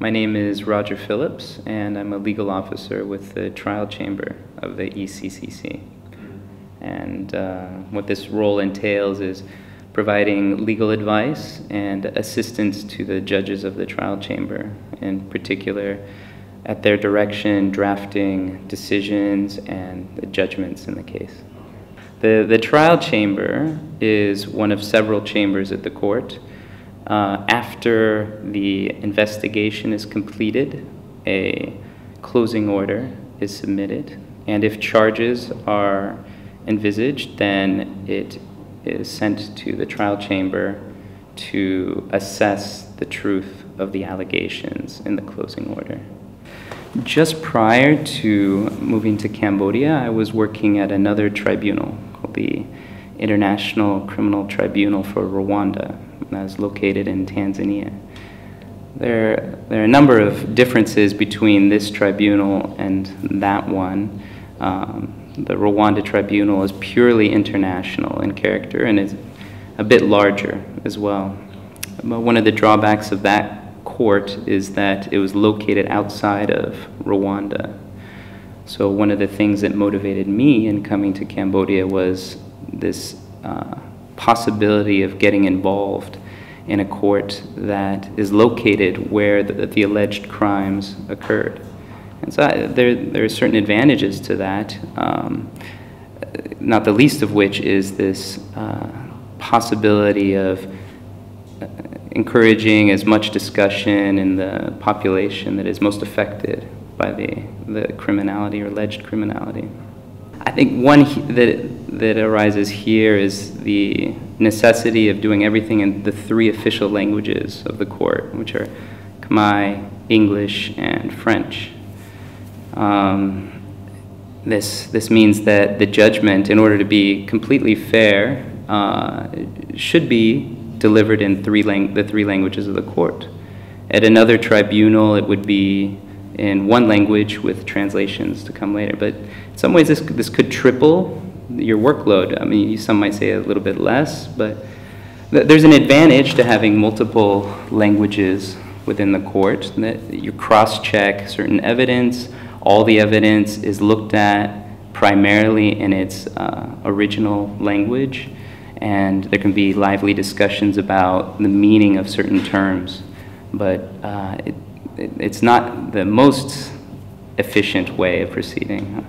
My name is Roger Phillips, and I'm a legal officer with the trial chamber of the ECCC. And uh, what this role entails is providing legal advice and assistance to the judges of the trial chamber, in particular, at their direction, drafting decisions and the judgments in the case. The, the trial chamber is one of several chambers at the court. Uh, after the investigation is completed, a closing order is submitted, and if charges are envisaged, then it is sent to the trial chamber to assess the truth of the allegations in the closing order. Just prior to moving to Cambodia, I was working at another tribunal called the International Criminal Tribunal for Rwanda, that is located in Tanzania. There, there are a number of differences between this tribunal and that one. Um, the Rwanda tribunal is purely international in character and is a bit larger as well. But one of the drawbacks of that court is that it was located outside of Rwanda. So one of the things that motivated me in coming to Cambodia was this uh, possibility of getting involved in a court that is located where the, the alleged crimes occurred. And so I, there, there are certain advantages to that, um, not the least of which is this uh, possibility of uh, encouraging as much discussion in the population that is most affected by the, the criminality or alleged criminality. I think one that, that arises here is the necessity of doing everything in the three official languages of the court, which are Khmer, English, and French. Um, this, this means that the judgment, in order to be completely fair, uh, should be delivered in three the three languages of the court. At another tribunal, it would be in one language with translations to come later. But in some ways, this, this could triple your workload. I mean, some might say a little bit less, but th there's an advantage to having multiple languages within the court that you cross-check certain evidence. All the evidence is looked at primarily in its uh, original language, and there can be lively discussions about the meaning of certain terms. But uh, it, it's not the most efficient way of proceeding,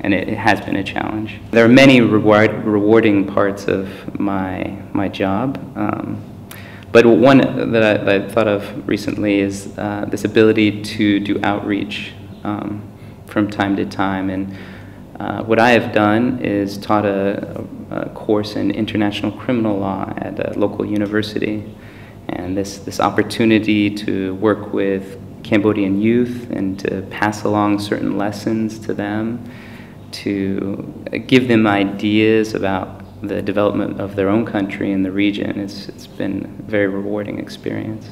and it, it, has been a challenge. There are many reward, rewarding parts of my, my job, um, but one that I, that I, thought of recently is uh, this ability to do outreach um, from time to time. And uh, what I have done is taught a, a course in international criminal law at a local university. And this, this opportunity to work with Cambodian youth and to pass along certain lessons to them, to give them ideas about the development of their own country and the region. It's, it's been a very rewarding experience.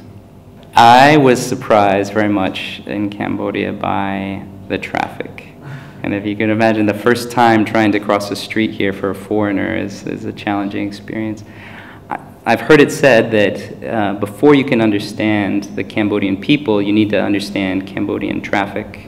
I was surprised very much in Cambodia by the traffic. And if you can imagine, the first time trying to cross the street here for a foreigner is, is a challenging experience. I've heard it said that uh, before you can understand the Cambodian people, you need to understand Cambodian traffic.